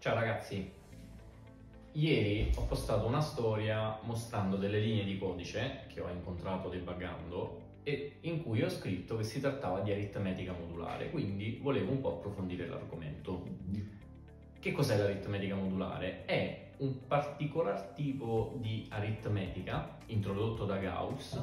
Ciao ragazzi, ieri ho postato una storia mostrando delle linee di codice che ho incontrato debuggando e in cui ho scritto che si trattava di aritmetica modulare, quindi volevo un po' approfondire l'argomento. Che cos'è l'aritmetica modulare? È un particolar tipo di aritmetica introdotto da Gauss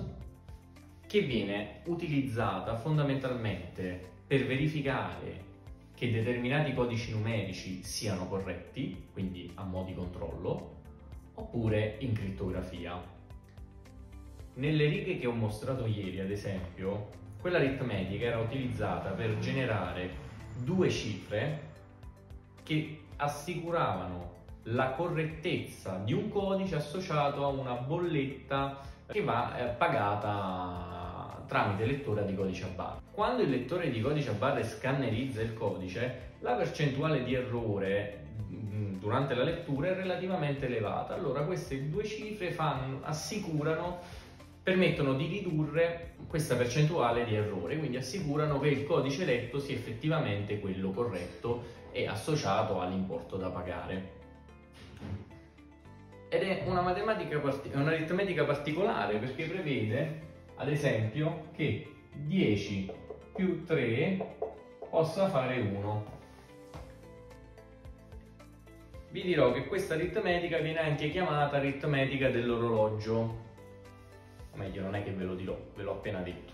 che viene utilizzata fondamentalmente per verificare che determinati codici numerici siano corretti, quindi a mo' di controllo, oppure in crittografia. Nelle righe che ho mostrato ieri, ad esempio, quella aritmetica era utilizzata per generare due cifre che assicuravano la correttezza di un codice associato a una bolletta che va eh, pagata tramite lettura di codice a barre. Quando il lettore di codice a barre scannerizza il codice, la percentuale di errore mm, durante la lettura è relativamente elevata. Allora queste due cifre fanno, assicurano, permettono di ridurre questa percentuale di errore, quindi assicurano che il codice letto sia effettivamente quello corretto e associato all'importo da pagare. Ed è un'aritmetica particolare perché prevede ad esempio che 10 più 3 possa fare 1. Vi dirò che questa aritmetica viene anche chiamata aritmetica dell'orologio. O meglio, non è che ve lo dirò, ve l'ho appena detto.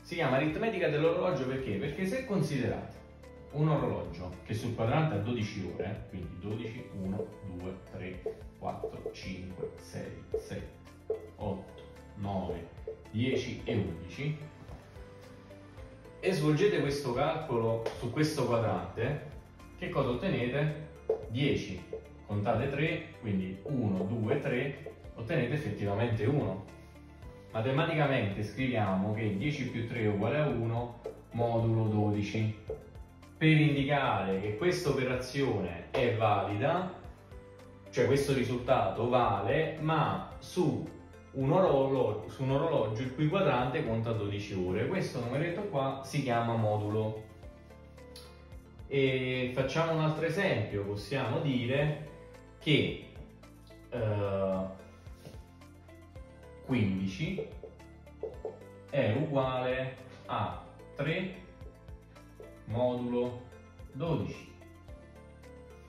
Si chiama aritmetica dell'orologio perché? Perché se considerate un orologio che sul quadrante ha 12 ore, quindi 12, 1, 2, 3, 4, 5, 6, 7, 8, 9, 10 e 11 e svolgete questo calcolo su questo quadrante, che cosa ottenete? 10, contate 3, quindi 1, 2, 3, ottenete effettivamente 1. Matematicamente scriviamo che 10 più 3 è uguale a 1 modulo 12 per indicare che questa operazione è valida, cioè questo risultato vale, ma su un orologio, su un orologio il cui quadrante conta 12 ore. Questo numeretto qua si chiama modulo. E facciamo un altro esempio, possiamo dire che eh, 15 è uguale a 3 modulo 12.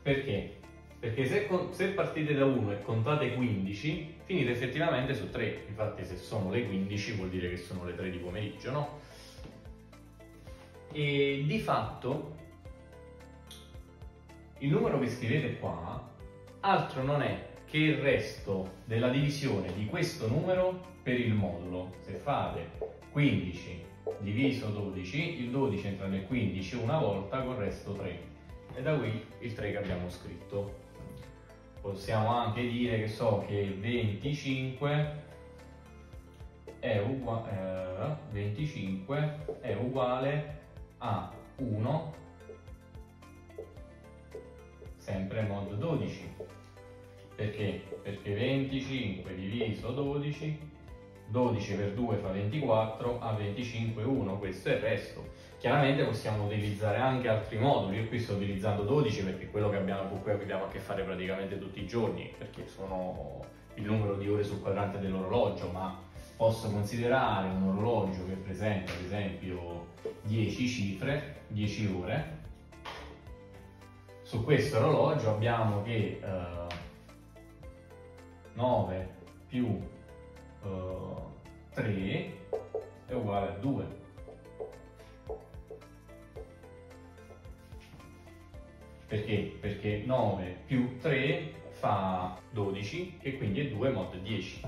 Perché? Perché se, se, partite da 1 e contate 15, finite effettivamente su 3. Infatti se sono le 15 vuol dire che sono le 3 di pomeriggio, no? E di fatto il numero che scrivete qua altro non è che il resto della divisione di questo numero per il modulo. Se fate 15 diviso 12, il 12 entra nel 15 una volta, con il resto 3. E da qui il 3 che abbiamo scritto possiamo anche dire che so che 25 è, uguale, eh, 25 è uguale a 1 sempre mod 12 perché? perché 25 diviso 12 12 per 2 fa 24 a 25 1 questo è il resto Chiaramente possiamo utilizzare anche altri moduli, io qui sto utilizzando 12 perché è quello che abbiamo, con cui abbiamo a che fare praticamente tutti i giorni, perché sono il numero di ore sul quadrante dell'orologio, ma posso considerare un orologio che presenta ad esempio 10 cifre, 10 ore. Su questo orologio abbiamo che eh, 9 più eh, 3 è uguale a 2 Perché? Perché 9 più 3 fa 12 e quindi è 2 mod 10.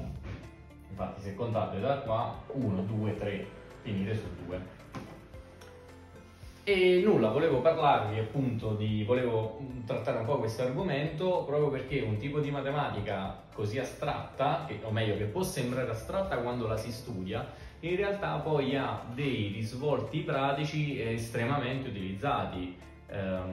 Infatti se contate da qua 1, 2, 3, finite su 2. E nulla, volevo parlarvi appunto di, volevo trattare un po' questo argomento proprio perché un tipo di matematica così astratta, che, o meglio che può sembrare astratta quando la si studia, in realtà poi ha dei risvolti pratici estremamente utilizzati. A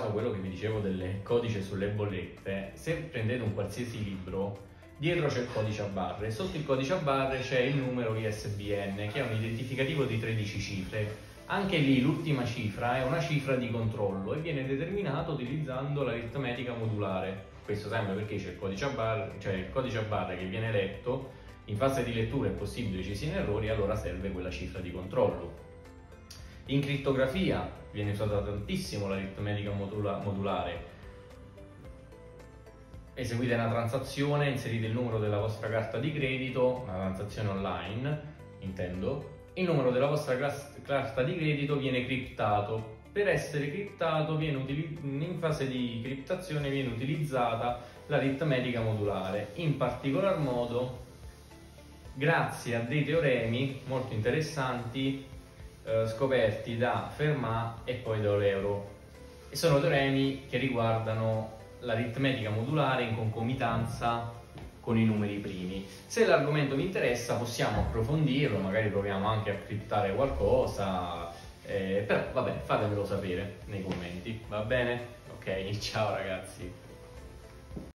caso quello che vi dicevo del codice sulle bollette, se prendete un qualsiasi libro, dietro c'è il codice a barre, sotto il codice a barre c'è il numero ISBN, che è un identificativo di 13 cifre. Anche lì l'ultima cifra è una cifra di controllo e viene determinata utilizzando l'aritmetica modulare. Questo sempre perché c'è il codice a barre, cioè il codice a barre che viene letto, in fase di lettura è possibile ci siano errori, allora serve quella cifra di controllo. In crittografia viene usata tantissimo l'aritmetica modulare. Eseguite una transazione, inserite il numero della vostra carta di credito, una transazione online, intendo, il numero della vostra carta di credito viene criptato. Per essere criptato in fase di criptazione viene utilizzata l'aritmetica modulare, in particolar modo grazie a dei teoremi molto interessanti eh, scoperti da Fermat e poi da Olero. E sono teoremi che riguardano l'aritmetica modulare in concomitanza con i numeri primi. Se l'argomento vi interessa possiamo approfondirlo, magari proviamo anche a criptare qualcosa, eh, però va bene, fatemelo sapere nei commenti, va bene? Ok, ciao ragazzi.